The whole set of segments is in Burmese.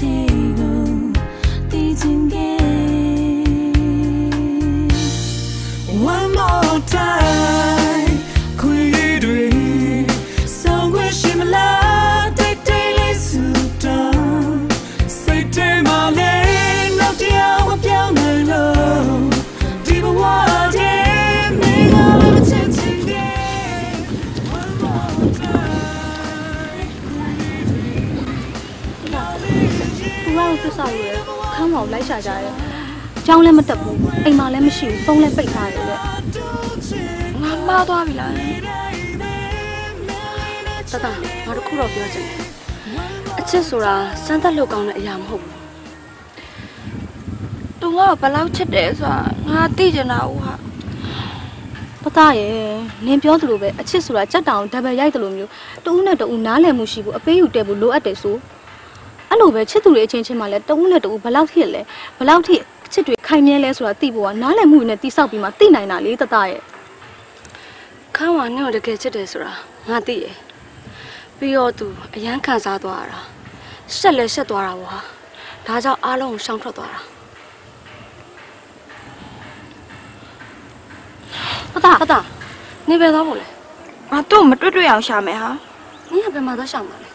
contigo. မောင်လိုက်ရှာကြတယ်။ကျောင်းလည်းမတက်ဘူး။အိမ်မှာလည်းမရှိဘူး။ဖုန်းလည်းပိတ်ထားတယ်တဲ့ငါမှားသွားပြီလားတတငါတို့ခုတော့ပြောချင်တယ်အချစ်ဆိုတာစမ်းသပ်လို့ကောင်းတဲ့အရာမဟုတ်ဘူးသူကတော့ဘယ်လောက်ချစ်တယ်ဆိုတာငါသိချင်တာဟုတ်ဟာ။ပသားရဲ့နင်ပြောသလိုပဲအချစ်ဆိုတာကြက်တောင်ဒဘယ်ရိုက်တယ်လို့မျိုးတူးနဲ့တူးနားလည်မှုရှိဖို့အပေးယူတက်ဖို့လိုအပ်တယ်ဆို။ အဲ့လိုပဲချစ်သူတွေအချင်းချင်းမှလည်းတူးနဲ့တူးဘယ်လောက်ထိလဲဘယ်လောက်ထိချစ်တွေခိုင်မြဲလဲဆိုတာသိဖို့ကနားလည်မှုနဲ့တိဆောက်ပြီးမှသိနိုင်တာလေတသားရဲ့ခန်းဝါနဲ့ကိုတကယ်ချစ်တယ်ဆိုတာငါသိရယ်ပြီးတော့သူအရန်ခံစားသွားတာရှက်လဲရှက်သွားတာပေါ့ဟာဒါကြောင့်အားလုံးကိုရှောင်ထွက်သွားတာ။ပသားတတနေပဲသွားဖို့လဲငါတို့မတွေ့တွေ့အောင်ရှာမယ်ဟာနင်ကဘယ်မှာသွားရှောင်တာလဲ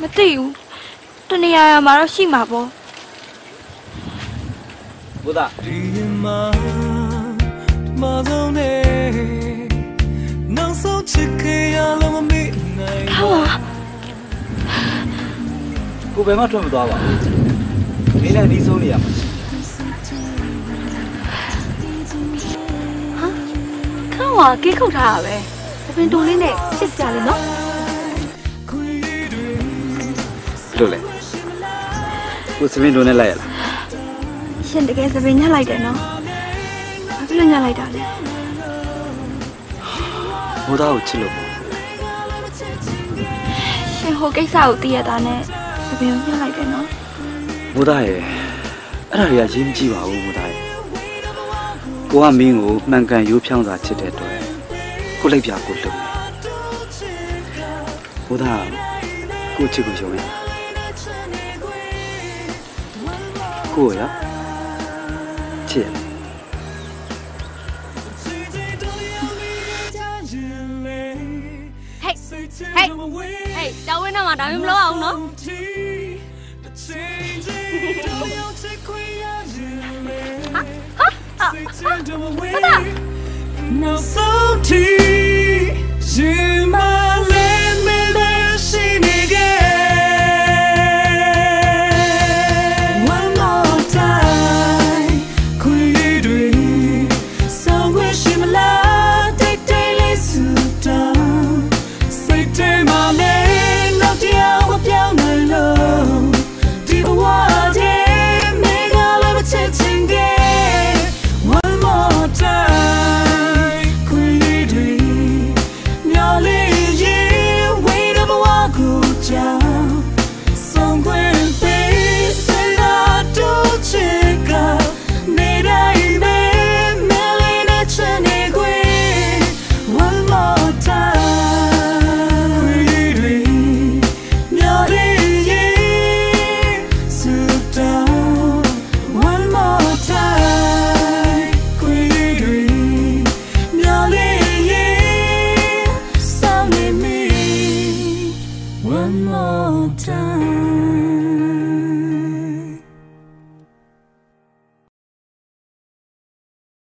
မသိဘူး တနေရာရာမှာတော့ရှိမှာပေါ့ဘုရားဒီမှာမဆုံးနေနောက်ဆုံးချစ်ခဲ့ရလို့မမေ့နိုင်ဟောကိုဘယ်မှထွက်မသွားပါဘူးမင်းလည်းအဒီဆုံးနေရမှာခန်းဝါကေးခုတ်ထားတာပဲ။အပင်တူလေးနဲ့ချစ်စရာလေးနော်လို့လေ ကိုစပင်းတို့နဲ့လိုက်ရလားရှင်တကယ်သပင်ညက်လိုက်တယ်နော်ဘာဖြစ်လို့ညက်လိုက်တာလဲဘုရားကိုချစ်လို့ပေါ့ရှင်ဟိုကိစ္စကိုသိရတာနဲ့သပင်ကိုညက်လိုက်တယ်နော်ဘုရားရဲ့အဲ့ဒါတွေကရင်းမကြည့်ပါဘူးဘုရားရဲ့ကိုကမင်းကိုမှန်ကန်ရိုးဖြောင်းစွာချစ်တဲ့အတွက်ကိုလိုက်ပြကိုလုံတယ်ဘုရားကိုချစ်ကိုယုံရ ကိုရချစ်ရဟေးဟေးဟေးကျောင်းဝင်းတော့မှာဒါမျိုးမလုပ်အောင်နော် Now so deep one more time.